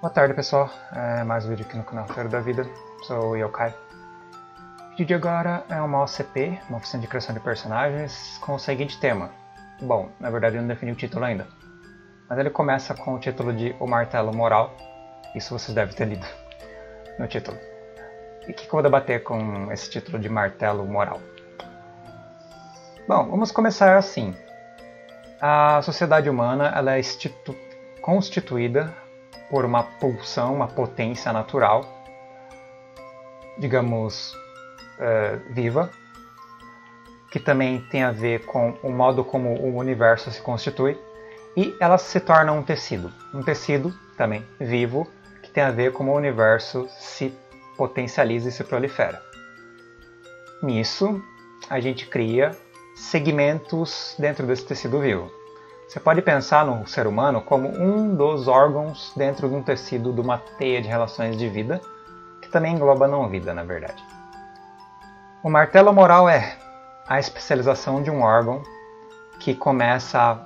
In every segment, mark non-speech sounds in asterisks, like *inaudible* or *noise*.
Boa tarde pessoal, é mais um vídeo aqui no canal Feira da Vida, sou o Yokai. O vídeo de agora é uma OCP, uma oficina de criação de personagens, com o seguinte tema. Bom, na verdade eu não defini o título ainda, mas ele começa com o título de O Martelo Moral, isso vocês devem ter lido no título. E o que, que eu vou debater com esse título de Martelo Moral? Bom, vamos começar assim. A sociedade humana ela é constituída por uma pulsão, uma potência natural, digamos, uh, viva, que também tem a ver com o modo como o universo se constitui, e ela se torna um tecido. Um tecido também vivo, que tem a ver com o universo se potencializa e se prolifera. Nisso, a gente cria segmentos dentro desse tecido vivo. Você pode pensar no ser humano como um dos órgãos dentro de um tecido de uma teia de relações de vida, que também engloba não vida, na verdade. O martelo moral é a especialização de um órgão que começa a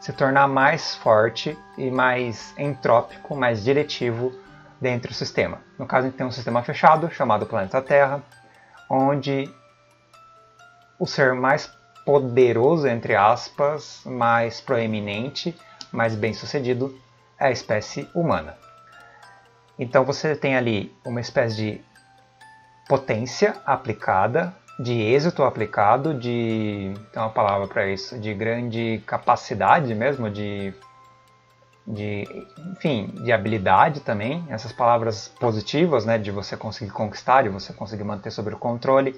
se tornar mais forte e mais entrópico, mais diretivo dentro do sistema. No caso, a gente tem um sistema fechado chamado planeta Terra, onde o ser mais poderoso, entre aspas, mais proeminente, mais bem sucedido é a espécie humana. Então você tem ali uma espécie de potência aplicada, de êxito aplicado, de tem uma palavra para isso, de grande capacidade mesmo, de, de enfim, de habilidade também. Essas palavras positivas, né, de você conseguir conquistar, de você conseguir manter sob o controle,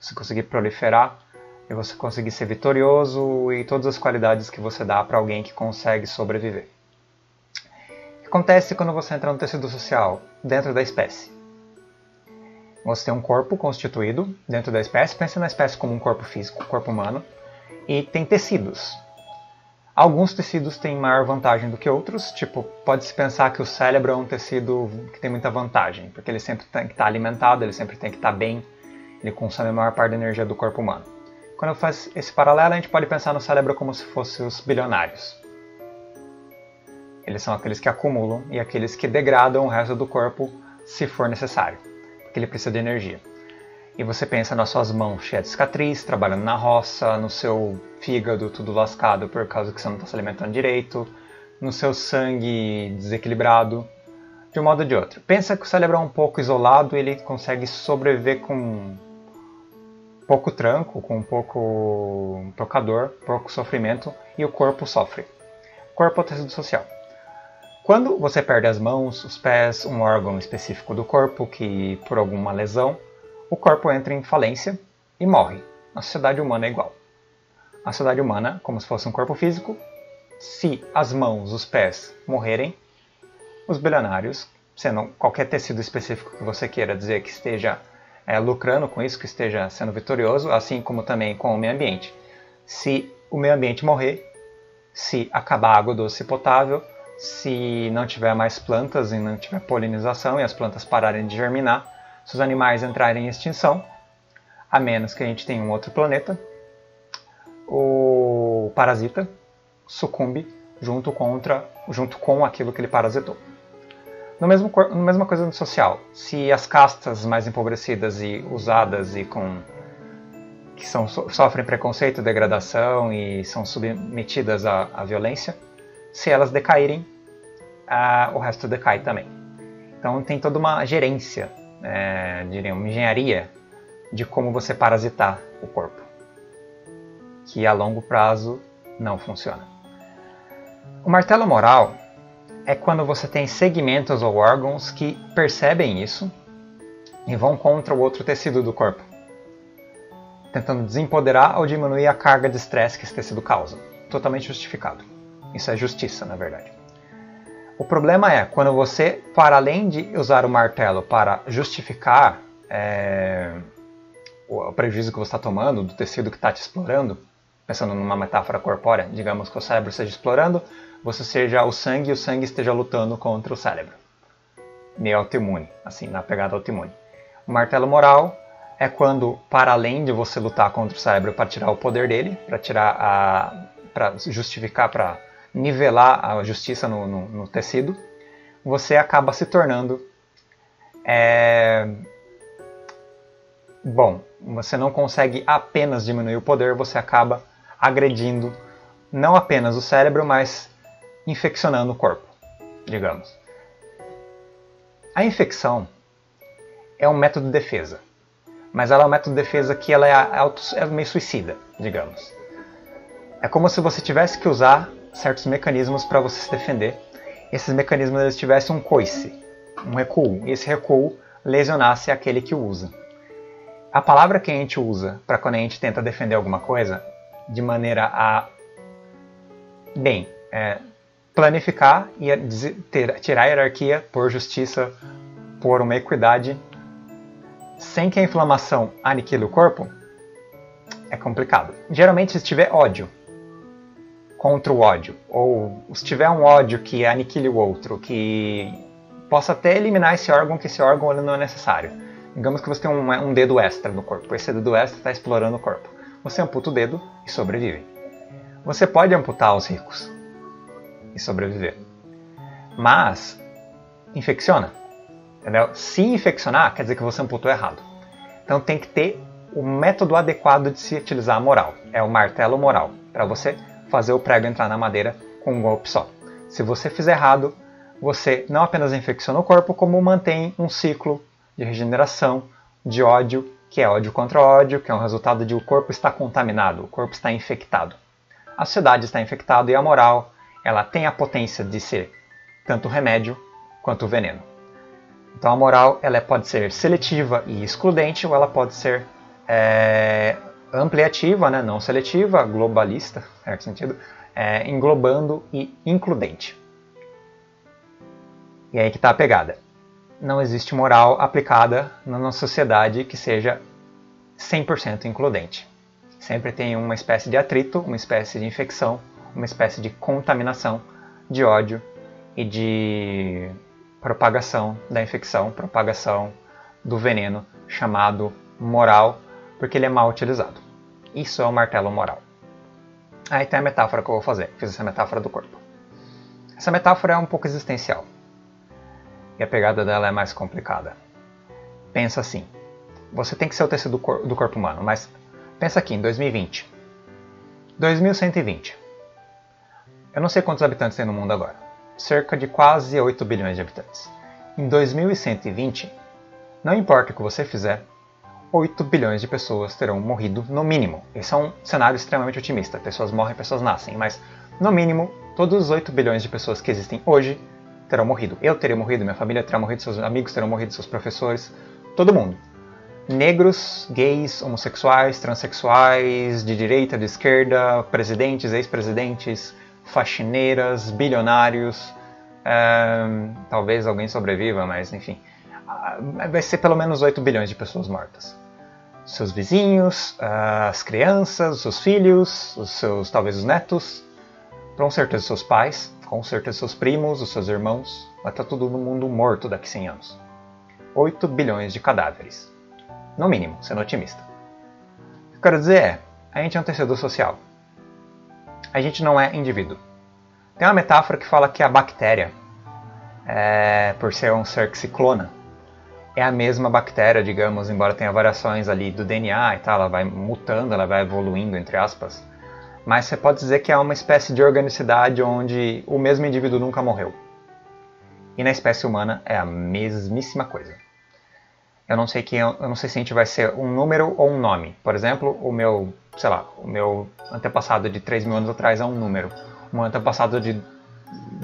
você conseguir proliferar e você conseguir ser vitorioso e todas as qualidades que você dá para alguém que consegue sobreviver. O que acontece quando você entra no tecido social dentro da espécie? Você tem um corpo constituído dentro da espécie, pense na espécie como um corpo físico, corpo humano, e tem tecidos. Alguns tecidos têm maior vantagem do que outros, tipo, pode-se pensar que o cérebro é um tecido que tem muita vantagem, porque ele sempre tem que estar alimentado, ele sempre tem que estar bem, ele consome a maior parte da energia do corpo humano. Quando eu faço esse paralelo, a gente pode pensar no cérebro como se fossem os bilionários. Eles são aqueles que acumulam e aqueles que degradam o resto do corpo se for necessário, porque ele precisa de energia. E você pensa nas suas mãos cheias de cicatriz, trabalhando na roça, no seu fígado tudo lascado por causa que você não está se alimentando direito, no seu sangue desequilibrado, de um modo ou de outro. Pensa que o cérebro é um pouco isolado ele consegue sobreviver com pouco tranco, com pouco tocador, pouco sofrimento e o corpo sofre. Corpo é tecido social. Quando você perde as mãos, os pés, um órgão específico do corpo que por alguma lesão, o corpo entra em falência e morre. A sociedade humana é igual. A sociedade humana, como se fosse um corpo físico, se as mãos, os pés morrerem, os bilionários, sendo qualquer tecido específico que você queira dizer que esteja é, lucrando com isso, que esteja sendo vitorioso, assim como também com o meio ambiente. Se o meio ambiente morrer, se acabar a água doce potável, se não tiver mais plantas e não tiver polinização e as plantas pararem de germinar, se os animais entrarem em extinção, a menos que a gente tenha um outro planeta, o parasita sucumbe junto, contra, junto com aquilo que ele parasitou. No mesmo, no mesma coisa no social. Se as castas mais empobrecidas e usadas e com que são, sofrem preconceito, degradação e são submetidas à, à violência, se elas decaírem, o resto decai também. Então tem toda uma gerência, é, diria, uma engenharia de como você parasitar o corpo, que a longo prazo não funciona. O martelo moral é quando você tem segmentos ou órgãos que percebem isso e vão contra o outro tecido do corpo, tentando desempoderar ou diminuir a carga de estresse que esse tecido causa. Totalmente justificado. Isso é justiça, na verdade. O problema é quando você, para além de usar o martelo para justificar é, o prejuízo que você está tomando do tecido que está te explorando, pensando numa metáfora corpórea, digamos que o cérebro esteja explorando, você seja o sangue e o sangue esteja lutando contra o cérebro. Meio autoimune, assim, na pegada autoimune. O martelo moral é quando, para além de você lutar contra o cérebro para tirar o poder dele, para tirar a. para justificar, para nivelar a justiça no, no, no, tecido, você acaba se tornando. É... Bom, você não consegue apenas diminuir o poder, você acaba agredindo não apenas o cérebro, mas infeccionando o corpo, digamos. A infecção é um método de defesa, mas ela é um método de defesa que ela é, auto, é meio suicida, digamos. É como se você tivesse que usar certos mecanismos para você se defender. Esses mecanismos eles tivessem um coice, um recuo, e esse recuo lesionasse aquele que o usa. A palavra que a gente usa para quando a gente tenta defender alguma coisa, de maneira a, bem, é, planificar e tirar a hierarquia por justiça, por uma equidade, sem que a inflamação aniquile o corpo, é complicado. Geralmente, se tiver ódio contra o ódio, ou se tiver um ódio que aniquile o outro, que possa até eliminar esse órgão, que esse órgão não é necessário. Digamos que você tem um, um dedo extra no corpo, esse dedo extra está explorando o corpo. Você amputa o dedo e sobrevive. Você pode amputar os ricos e sobreviver. Mas infecciona. Entendeu? Se infeccionar, quer dizer que você amputou errado. Então tem que ter o método adequado de se utilizar a moral. É o martelo moral, para você fazer o prego entrar na madeira com um golpe só. Se você fizer errado, você não apenas infecciona o corpo, como mantém um ciclo de regeneração, de ódio, que é ódio contra ódio, que é um resultado de o corpo estar contaminado, o corpo está infectado. A sociedade está infectada e a moral, ela tem a potência de ser tanto remédio quanto veneno. Então a moral ela pode ser seletiva e excludente ou ela pode ser é, ampliativa, né, não seletiva, globalista, *laughs* certo sentido, é, englobando e includente. E aí que está a pegada. Não existe moral aplicada na nossa sociedade que seja 100% includente. Sempre tem uma espécie de atrito, uma espécie de infecção, uma espécie de contaminação, de ódio e de propagação da infecção, propagação do veneno chamado moral, porque ele é mal utilizado. Isso é o martelo moral. Aí tem a metáfora que eu vou fazer. Fiz essa metáfora do corpo. Essa metáfora é um pouco existencial. E a pegada dela é mais complicada. Pensa assim. Você tem que ser o tecido do corpo humano, mas pensa aqui em 2020. 2120. Eu não sei quantos habitantes tem no mundo agora cerca de quase 8 bilhões de habitantes. Em 2120, não importa o que você fizer, 8 bilhões de pessoas terão morrido no mínimo. Esse é um cenário extremamente otimista. Pessoas morrem, pessoas nascem, mas no mínimo, todos os 8 bilhões de pessoas que existem hoje terão morrido. Eu teria morrido, minha família terá morrido, seus amigos terão morrido, seus professores, todo mundo. Negros, gays, homossexuais, transexuais, de direita, de esquerda, presidentes, ex-presidentes, faxineiras, bilionários, talvez alguém sobreviva, mas enfim, ah, vai ser pelo menos 8 bilhões de pessoas mortas. Seus vizinhos, as crianças, os seus filhos, os seus talvez os netos, com certeza seus pais, com certeza seus primos, os seus irmãos, vai estar todo mundo morto daqui a 100 anos. 8 bilhões de cadáveres. No mínimo, sendo otimista. O que eu quero dizer é, a gente é um tecido social a gente não é indivíduo. Tem uma metáfora que fala que a bactéria, é, por ser um ser que se clona, é a mesma bactéria, digamos, embora tenha variações ali do DNA e tal, ela vai mutando, ela vai evoluindo, entre aspas. Mas você pode dizer que é uma espécie de organicidade onde o mesmo indivíduo nunca morreu. E na espécie humana é a mesmíssima coisa. Eu não sei eu não sei se a gente vai ser um número ou um nome. Por exemplo, o meu sei lá, o meu antepassado de 3 mil anos atrás é um número. Meu antepassado de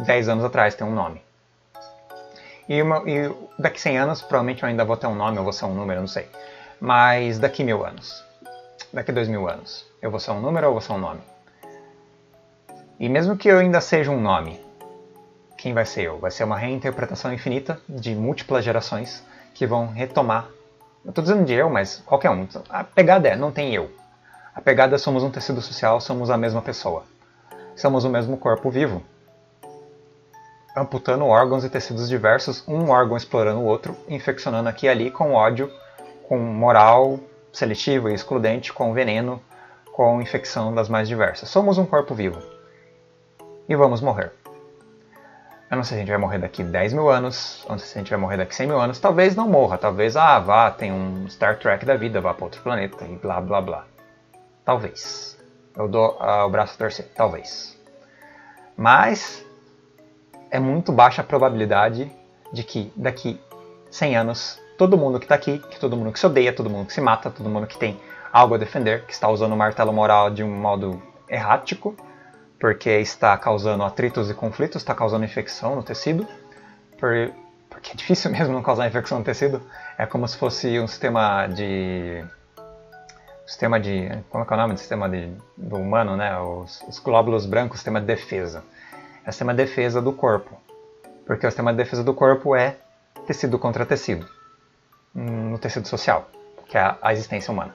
10 anos atrás tem um nome. E, uma, e daqui 100 anos, provavelmente eu ainda vou ter um nome, ou vou ser um número, não sei. Mas daqui mil anos, daqui dois mil anos, eu vou ser um número ou vou ser um nome? E mesmo que eu ainda seja um nome, quem vai ser eu? Vai ser uma reinterpretação infinita de múltiplas gerações que vão retomar. Eu estou dizendo de eu, mas qualquer um. A pegada é, não tem eu. A pegada somos um tecido social, somos a mesma pessoa. Somos o mesmo corpo vivo. Amputando órgãos e tecidos diversos, um órgão explorando o outro, infeccionando aqui e ali com ódio, com moral seletiva e excludente, com veneno, com infecção das mais diversas. Somos um corpo vivo. E vamos morrer. Eu não sei se a gente vai morrer daqui 10 mil anos, ou se a gente vai morrer daqui 100 mil anos. Talvez não morra, talvez, ah, vá, tem um Star Trek da vida, vá para outro planeta e blá blá blá. Talvez. Eu dou uh, o braço a torcer, talvez. Mas é muito baixa a probabilidade de que daqui 100 anos todo mundo que está aqui, que todo mundo que se odeia, todo mundo que se mata, todo mundo que tem algo a defender, que está usando o martelo moral de um modo errático, porque está causando atritos e conflitos, está causando infecção no tecido, por, porque é difícil *laughs* mesmo não causar infecção no tecido. É como se fosse um sistema de sistema de como é que é o nome do sistema de, do humano, né? Os, os glóbulos brancos, sistema de defesa. É o sistema de defesa do corpo, porque o sistema de defesa do corpo é tecido contra tecido no tecido social, que é a existência humana.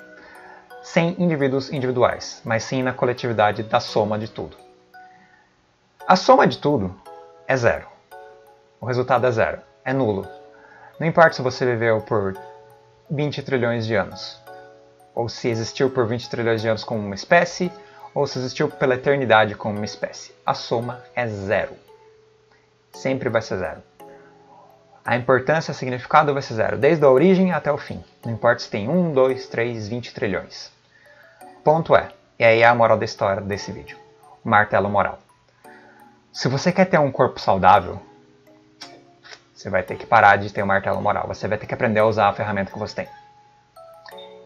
Sem indivíduos individuais, mas sim na coletividade da soma de tudo. A soma de tudo é zero. O resultado é zero, é nulo. Não importa se você viveu por 20 trilhões de anos, ou se existiu por 20 trilhões de anos como uma espécie, ou se existiu pela eternidade como uma espécie. A soma é zero. Sempre vai ser zero. A importância, o significado vai ser zero, desde a origem até o fim. Não importa se tem 1, 2, 3, 20 trilhões. Ponto é, e aí é a moral da história desse vídeo. O martelo moral. Se você quer ter um corpo saudável, você vai ter que parar de ter um martelo moral. Você vai ter que aprender a usar a ferramenta que você tem.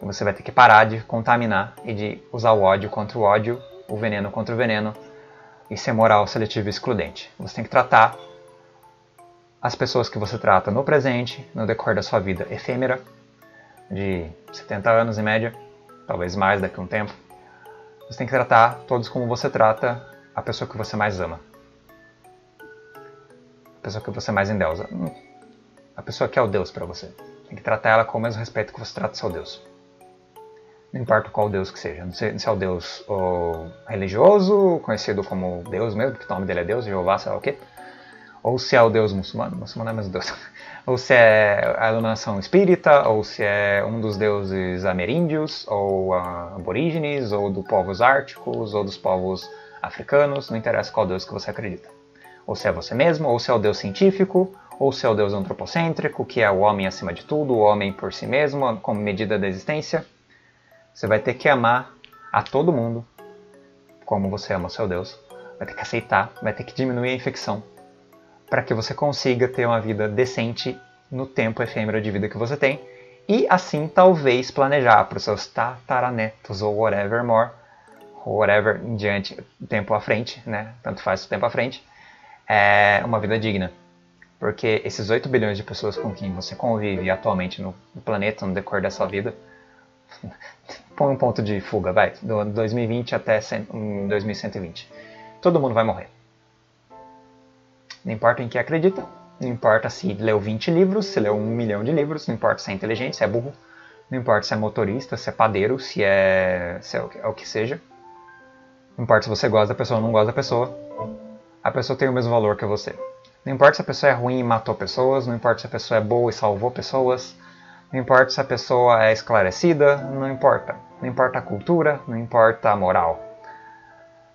E você vai ter que parar de contaminar e de usar o ódio contra o ódio, o veneno contra o veneno e ser moral, seletivo e excludente. Você tem que tratar as pessoas que você trata no presente, no decorrer da sua vida efêmera, de 70 anos em média, talvez mais daqui a um tempo. Você tem que tratar todos como você trata a pessoa que você mais ama. Pessoa que você mais endeusa. A pessoa que é o Deus para você. Tem que tratar ela com o mesmo respeito que você trata seu Deus. Não importa qual Deus que seja. Não sei se é o Deus religioso, conhecido como Deus mesmo, porque o nome dele é Deus, Jeová, sei lá o quê ou se é o deus muçulmano, muçulmano é mais deus, *laughs* ou se é a iluminação espírita, ou se é um dos deuses ameríndios, ou aborígenes, ou dos povos árticos, ou dos povos africanos, não interessa qual deus que você acredita. Ou se é você mesmo, ou se é o deus científico, ou se é o deus antropocêntrico, que é o homem acima de tudo, o homem por si mesmo, como medida da existência. Você vai ter que amar a todo mundo como você ama o seu Deus. Vai ter que aceitar, vai ter que diminuir a infecção para que você consiga ter uma vida decente no tempo efêmero de vida que você tem e assim talvez planejar para os seus tataranetos ou whatever more, whatever em diante, tempo à frente, né? Tanto faz o tempo à frente, é uma vida digna. Porque esses 8 bilhões de pessoas com quem você convive atualmente no planeta, no decorrer da sua vida, *laughs* põe um ponto de fuga, vai, do 2020 até 2120. Todo mundo vai morrer. Não importa em que acredita, não importa se leu 20 livros, se leu um milhão de livros, não importa se é inteligente, se é burro, não importa se é motorista, se é padeiro, se é, se é, o, que, é o que seja. Não importa se você gosta da pessoa ou não gosta da pessoa, a pessoa tem o mesmo valor que você. Não importa se a pessoa é ruim e matou pessoas, não importa se a pessoa é boa e salvou pessoas, não importa se a pessoa é esclarecida, não importa. Não importa a cultura, não importa a moral.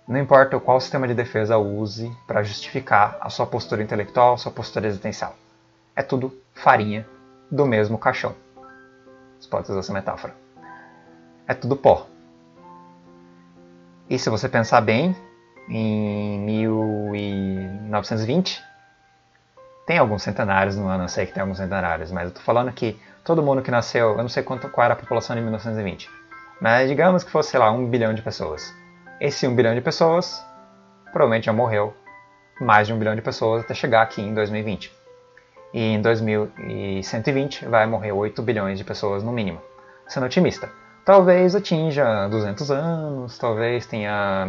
Não importa qual sistema de defesa use para justificar a sua postura intelectual, a sua postura existencial. É tudo farinha do mesmo caixão. Você pode usar essa metáfora. É tudo pó. E se você pensar bem, em 1920, tem alguns centenários no ano, eu sei que tem alguns centenários, mas eu tô falando que todo mundo que nasceu, eu não sei quanto, qual era a população de 1920, mas digamos que fosse, sei lá, um bilhão de pessoas. Esse 1 bilhão de pessoas provavelmente já morreu mais de 1 bilhão de pessoas até chegar aqui em 2020. E em 2120 vai morrer 8 bilhões de pessoas no mínimo. Sendo otimista. Talvez atinja 200 anos, talvez tenha,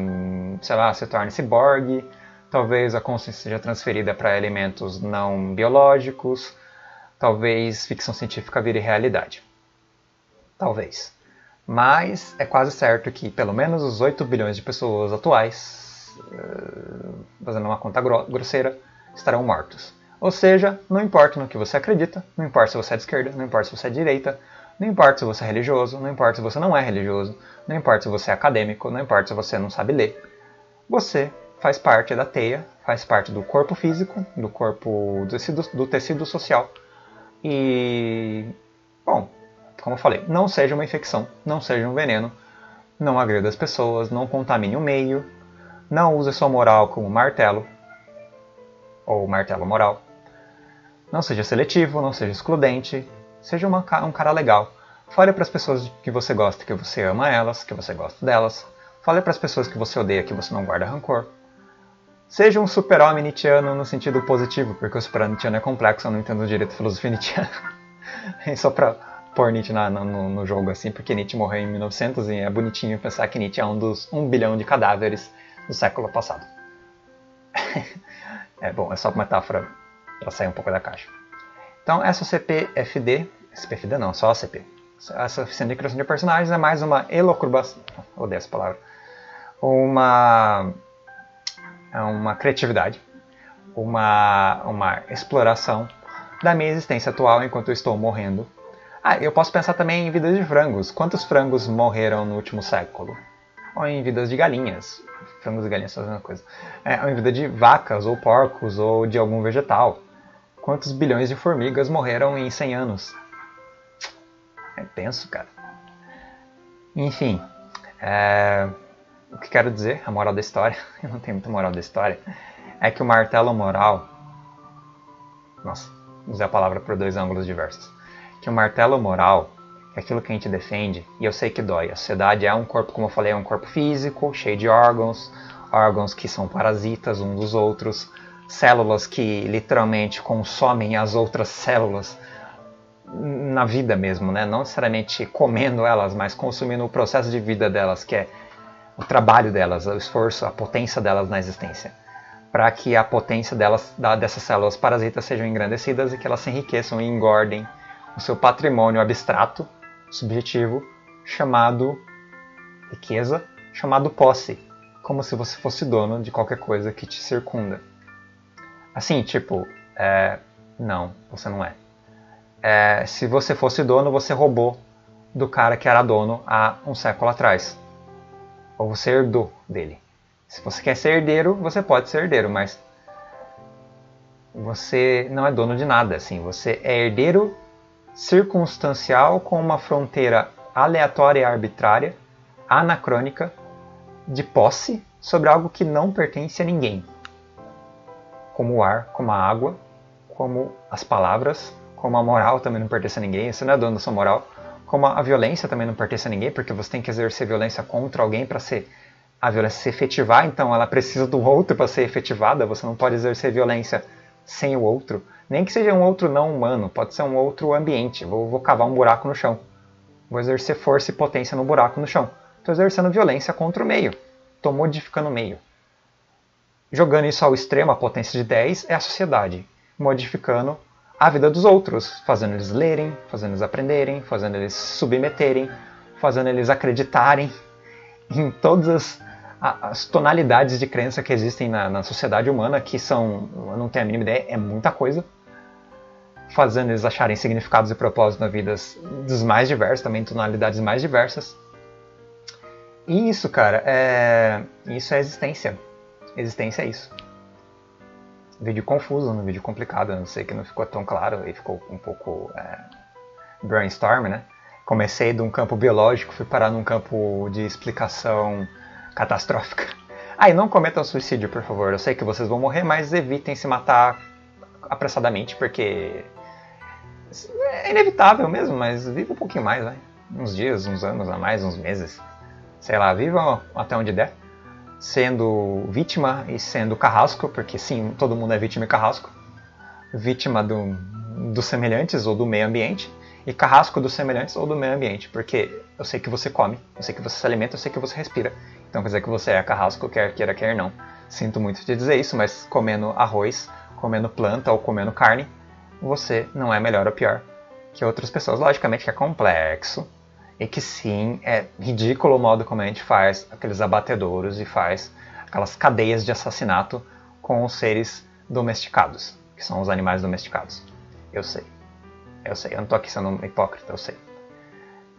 sei lá, se torne ciborgue, talvez a consciência seja transferida para elementos não biológicos, talvez ficção científica vire realidade. Talvez. Mas é quase certo que pelo menos os 8 bilhões de pessoas atuais, eh, fazendo uma conta grosseira, estarão mortos. Ou seja, não importa no que você acredita, não importa se você é de esquerda, não importa se você é de direita, não importa se você é religioso, não importa se você não é religioso, não importa se você é acadêmico, não importa se você não sabe ler, você faz parte da teia, faz parte do corpo físico, do corpo do tecido, do tecido social. E, bom, como eu falei, não seja uma infecção, não seja um veneno, não agreda as pessoas, não contamine o meio, não use sua moral como martelo, ou martelo moral. Não seja seletivo, não seja excludente, seja uma, um cara legal. Fale para as pessoas que você gosta que você ama elas, que você gosta delas. Fale para as pessoas que você odeia que você não guarda rancor. Seja um super-homem Nietzscheano no sentido positivo, porque o super-homem é complexo, eu não entendo direito a filosofia Nietzscheana. *laughs* Só para pôr Nietzsche na, no, no, jogo assim, porque Nietzsche morreu em 1900 e é bonitinho pensar que Nietzsche é um dos um bilhão de cadáveres do século passado. *laughs* é bom, é só uma metáfora para sair um pouco da caixa. Então, essa CPFD, CPFD não, só a CP. Essa oficina de criação de personagens é mais uma elocurbação, odeio essa palavra, uma é uma criatividade, uma, uma exploração da minha existência atual enquanto eu estou morrendo. Ah, eu posso pensar também em vidas de frangos. Quantos frangos morreram no último século? Ou em vidas de galinhas. Frangos e galinhas são a mesma coisa. É, ou em vida de vacas, ou porcos, ou de algum vegetal. Quantos bilhões de formigas morreram em 100 anos? É tenso, cara. Enfim, é, o que quero dizer, a moral da história, *laughs* eu não tenho muita moral da história, é que o martelo moral. Nossa, usei a palavra por dois ângulos diversos. Que o martelo moral é aquilo que a gente defende, e eu sei que dói. A sociedade é um corpo, como eu falei, é um corpo físico, cheio de órgãos, órgãos que são parasitas uns dos outros, células que literalmente consomem as outras células na vida mesmo, né? Não necessariamente comendo elas, mas consumindo o processo de vida delas, que é o trabalho delas, o esforço, a potência delas na existência, para que a potência delas, dessas células parasitas sejam engrandecidas e que elas se enriqueçam e engordem o seu patrimônio abstrato, subjetivo, chamado riqueza, chamado posse, como se você fosse dono de qualquer coisa que te circunda. Assim, tipo, é, não, você não é. é. Se você fosse dono, você roubou do cara que era dono há um século atrás ou você herdou dele. Se você quer ser herdeiro, você pode ser herdeiro, mas você não é dono de nada, assim. Você é herdeiro circunstancial com uma fronteira aleatória e arbitrária, anacrônica, de posse sobre algo que não pertence a ninguém. Como o ar, como a água, como as palavras, como a moral também não pertence a ninguém. Você não é dono da sua moral como a violência também não pertence a ninguém, porque você tem que exercer violência contra alguém para ser a violência se efetivar, então ela precisa do outro para ser efetivada. Você não pode exercer violência sem o outro, nem que seja um outro não humano, pode ser um outro ambiente. Vou, vou cavar um buraco no chão, vou exercer força e potência no buraco no chão. Estou exercendo violência contra o meio, estou modificando o meio. Jogando isso ao extremo, a potência de 10 é a sociedade, modificando a vida dos outros, fazendo eles lerem, fazendo eles aprenderem, fazendo eles submeterem, fazendo eles acreditarem *laughs* em todas as, as tonalidades de crença que existem na, na, sociedade humana, que são, eu não tenho a mínima ideia, é muita coisa, fazendo eles acharem significados e propósitos na vida dos mais diversos, também tonalidades mais diversas. E isso, cara, é, isso é existência. Existência é isso vídeo confuso, um vídeo complicado, não sei que não ficou tão claro e ficou um pouco é, brainstorm, né? Comecei de um campo biológico, fui parar num campo de explicação catastrófica. *laughs* Ah, e não cometam suicídio, por favor. Eu sei que vocês vão morrer, mas evitem se matar apressadamente, porque é inevitável mesmo, mas viva um pouquinho mais, vai. Uns dias, uns anos a mais, uns meses. Sei lá, vivam até onde der sendo vítima e sendo carrasco, porque sim, todo mundo é vítima e carrasco, vítima do, dos semelhantes ou do meio ambiente, e carrasco dos semelhantes ou do meio ambiente, porque eu sei que você come, eu sei que você se alimenta, eu sei que você respira. Então quer dizer que você é carrasco, quer queira, quer não. Sinto muito te dizer isso, mas comendo arroz, comendo planta ou comendo carne, você não é melhor ou pior que outras pessoas. Logicamente que é complexo, e que sim, é ridículo o modo como a gente faz aqueles abatedouros e faz aquelas cadeias de assassinato com os seres domesticados, que são os animais domesticados. Eu sei. Eu sei, eu não tô aqui sendo hipócrita, eu sei.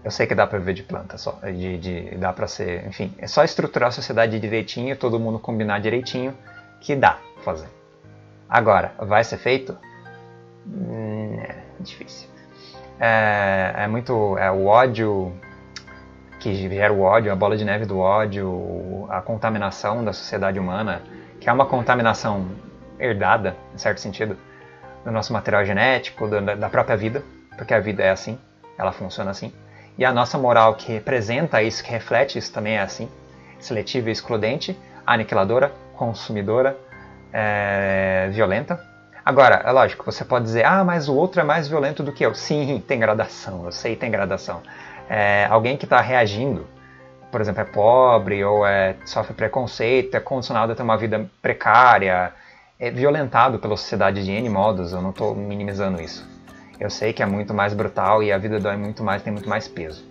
Eu sei que dá para viver de planta, só, de, de dá para ser, enfim, é só estruturar a sociedade direitinho, todo mundo combinar direitinho, que dá pra fazer. Agora, vai ser feito? Hum, é difícil. É, é muito, é o ódio que gera o ódio, a bola de neve do ódio, a contaminação da sociedade humana, que é uma contaminação herdada, em certo sentido, do nosso material genético, da, da própria vida, porque a vida é assim, ela funciona assim. E a nossa moral que representa isso, que reflete isso também é assim: seletiva e excludente, aniquiladora, consumidora, é, violenta. Agora, é lógico, você pode dizer, ah, mas o outro é mais violento do que eu. Sim, tem gradação, eu sei, tem gradação. É, alguém que está reagindo, por exemplo, é pobre ou é, sofre preconceito, é condicionado a ter uma vida precária, é violentado pela sociedade de N modos, eu não estou minimizando isso. Eu sei que é muito mais brutal e a vida dói muito mais, tem muito mais peso.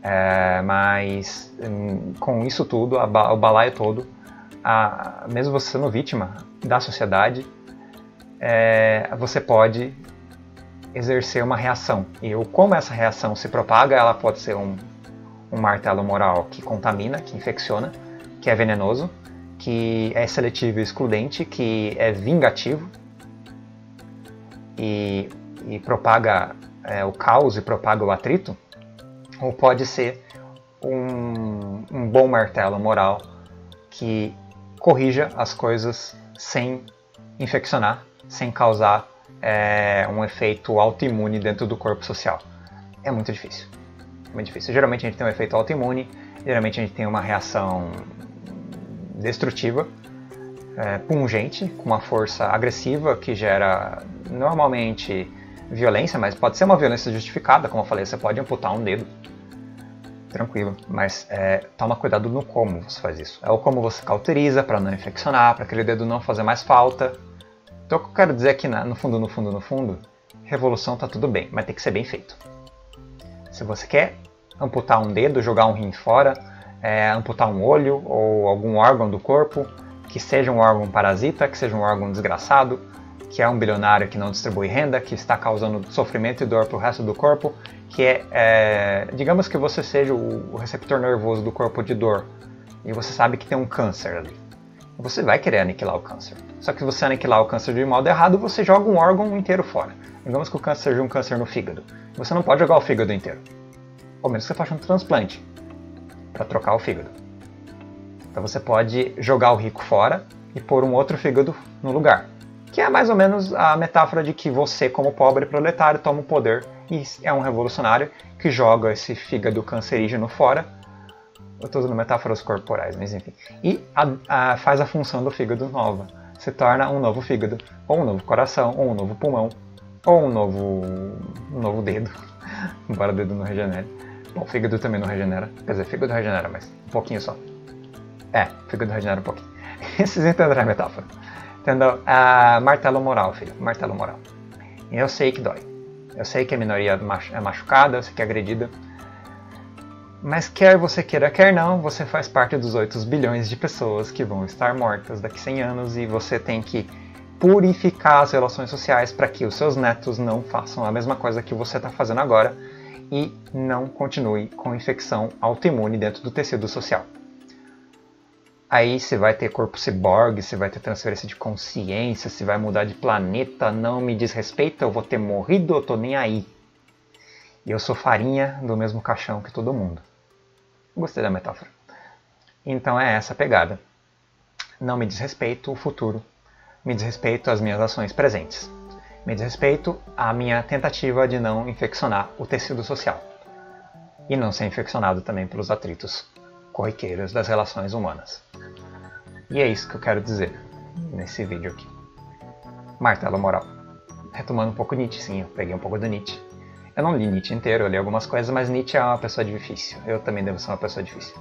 É, mas hum, com isso tudo, o balaio todo, a, mesmo você sendo vítima da sociedade, é, você pode exercer uma reação. E como essa reação se propaga, ela pode ser um, um martelo moral que contamina, que infecciona, que é venenoso, que é seletivo e excludente, que é vingativo, e e propaga é, o caos e propaga o atrito, ou pode ser um, um bom martelo moral que corrija as coisas sem infeccionar, sem causar é, um efeito autoimune dentro do corpo social. É muito difícil. É muito difícil. Geralmente a gente tem um efeito autoimune, geralmente a gente tem uma reação destrutiva, é, pungente, com uma força agressiva que gera normalmente violência, mas pode ser uma violência justificada, como eu falei, você pode amputar um dedo. Tranquilo, mas é, toma cuidado no como você faz isso. É o como você cauteriza para não infeccionar, para aquele dedo não fazer mais falta. Então o que eu quero dizer aqui, no fundo, no fundo, no fundo, revolução tá tudo bem, mas tem que ser bem feito. Se você quer amputar um dedo, jogar um rim fora, é, amputar um olho ou algum órgão do corpo, que seja um órgão parasita, que seja um órgão desgraçado, que é um bilionário que não distribui renda, que está causando sofrimento e dor para o resto do corpo, que é, é, digamos que você seja o, receptor nervoso do corpo de dor e você sabe que tem um câncer ali. Você vai querer aniquilar o câncer. Só que se você aniquilar o câncer de modo errado, você joga um órgão inteiro fora. Digamos que o câncer seja um câncer no fígado. Você não pode jogar o fígado inteiro. Ou menos que você faça um transplante para trocar o fígado. Então você pode jogar o rico fora e pôr um outro fígado no lugar que é mais ou menos a metáfora de que você, como pobre proletário, toma o poder e é um revolucionário que joga esse fígado cancerígeno fora. Eu estou usando metáforas corporais, mas enfim. E a, a, faz a função do fígado nova. Se torna um novo fígado, ou um novo coração, ou um novo pulmão, ou um novo, um novo dedo, *laughs* embora o dedo não regenere. Bom, o fígado também não regenera. Quer dizer, fígado regenera, mas um pouquinho só. É, fígado regenera um pouquinho. *laughs* Vocês entenderam a metáfora. Entendeu? Ah, martelo moral, filho. Martelo moral. Eu sei que dói. Eu sei que a minoria é machucada, eu sei que é agredida. Mas quer você queira, quer não, você faz parte dos 8 bilhões de pessoas que vão estar mortas daqui a 100 anos e você tem que purificar as relações sociais para que os seus netos não façam a mesma coisa que você está fazendo agora e não continue com infecção autoimune dentro do tecido social. Aí você vai ter corpo ciborgue, você vai ter transferência de consciência, você vai mudar de planeta, não me diz respeito, eu vou ter morrido, eu tô nem aí. E eu sou farinha do mesmo caixão que todo mundo. Gostei da metáfora. Então é essa a pegada. Não me diz respeito o futuro, me diz respeito às minhas ações presentes. Me diz respeito à minha tentativa de não infeccionar o tecido social. E não ser infeccionado também pelos atritos corriqueiros das relações humanas. E é isso que eu quero dizer nesse vídeo aqui. Martelo moral. Retomando um pouco Nietzsche, sim, eu peguei um pouco do Nietzsche. Eu não li Nietzsche inteiro, eu li algumas coisas, mas Nietzsche é uma pessoa difícil. Eu também devo ser uma pessoa difícil.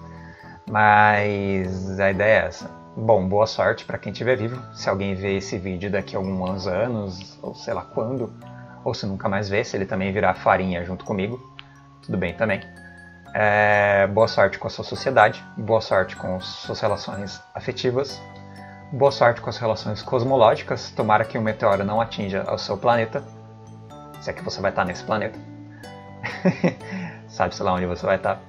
Mas a ideia é essa. Bom, boa sorte para quem estiver vivo. Se alguém vê esse vídeo daqui a alguns anos, ou sei lá quando, ou se nunca mais vê, se ele também virar farinha junto comigo, tudo bem também. É, boa sorte com a sua sociedade, boa sorte com suas relações afetivas, boa sorte com as relações cosmológicas. Tomara que o meteoro não atinja o seu planeta, se é que você vai estar nesse planeta. *laughs* sabe-se lá onde você vai estar.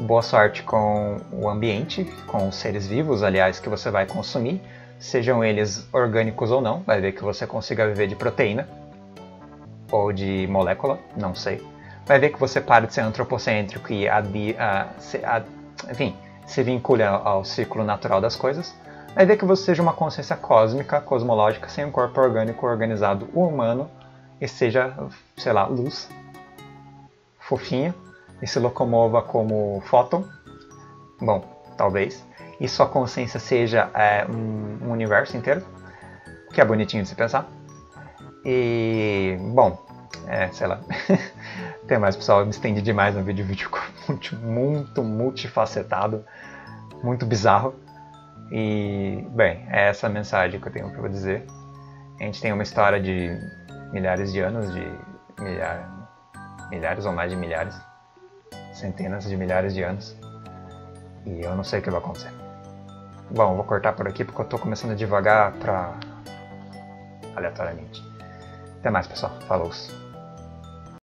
Boa sorte com o ambiente, com os seres vivos, aliás, que você vai consumir, sejam eles orgânicos ou não. Vai ver que você consiga viver de proteína ou de molécula, não sei. Vai ver que você para de ser antropocêntrico e adi, a, a, enfim, se vincula ao ciclo natural das coisas. Vai ver que você seja uma consciência cósmica, cosmológica, sem um corpo orgânico organizado humano e seja, sei lá, luz, fofinha e se locomova como fóton. Bom, talvez. E sua consciência seja é, um, um universo inteiro, que é bonitinho de se pensar. E, bom, é, sei lá. *laughs* Tem mais, pessoal. Eu me estendi demais no vídeo. O vídeo ficou *laughs* muito, muito multifacetado, muito bizarro. E, bem, é essa a mensagem que eu tenho para dizer. A gente tem uma história de milhares de anos, de milhares, milhares ou mais de milhares, centenas de milhares de anos. E eu não sei o que vai acontecer. Bom, vou cortar por aqui porque eu estou começando devagar para aleatoriamente. Até mais, pessoal. Falou!